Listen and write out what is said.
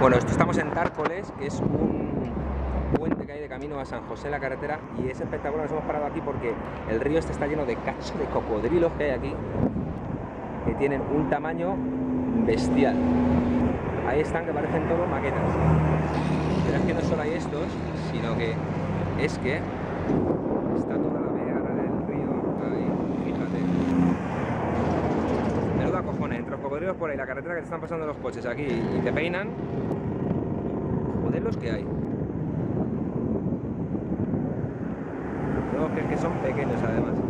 Bueno, esto estamos en Tárcoles, que es un puente que hay de camino a San José la carretera y es espectacular. Nos hemos parado aquí porque el río este está lleno de cachos de cocodrilos que hay aquí, que tienen un tamaño bestial. Ahí están, que parecen todo maquetas. Pero es que no solo hay estos, sino que es que está toda la vega del río ahí, fíjate. Menuda los cocodrilos por ahí, la carretera que te están pasando los coches aquí y te peinan. Joder los que hay. No, que que son pequeños además.